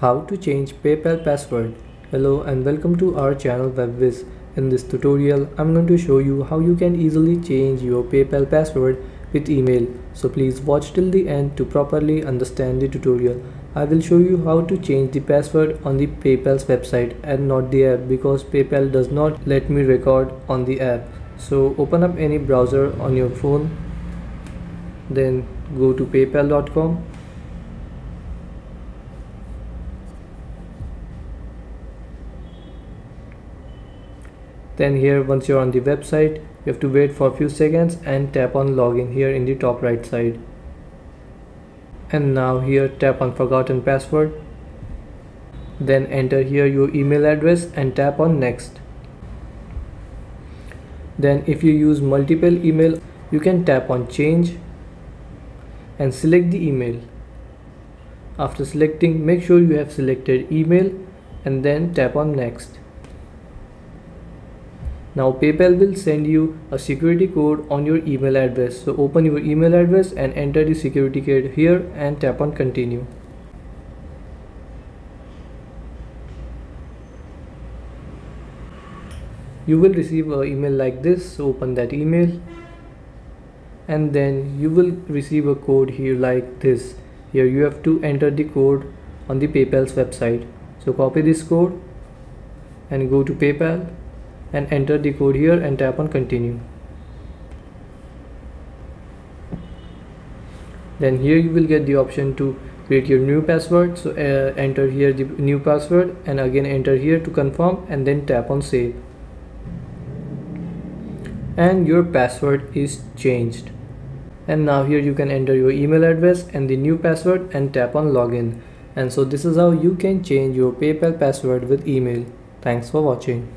How to change PayPal password. Hello and welcome to our channel Web Whizz. In this tutorial, I'm going to show you how you can easily change your PayPal password with email. So please watch till the end to properly understand the tutorial. I will show you how to change the password on the PayPal's website and not the app because PayPal does not let me record on the app. So open up any browser on your phone then go to paypal.com then here once you're on the website you have to wait for a few seconds and tap on login here in the top right side and now here tap on forgotten password then enter here your email address and tap on next then if you use multiple email you can tap on change and select the email. After selecting, make sure you have selected email and then tap on next. Now PayPal will send you a security code on your email address. So open your email address and enter the security code here and tap on continue. You will receive an email like this. So open that email and then you will receive a code here like this here you have to enter the code on the paypal's website so copy this code and go to paypal and enter the code here and tap on continue. Then here you will get the option to create your new password. So uh, enter here the new password and again enter here to confirm and then tap on save. And your password is changed. And now here you can enter your email address and the new password and tap on login. And so this is how you can change your paypal password with email. Thanks for watching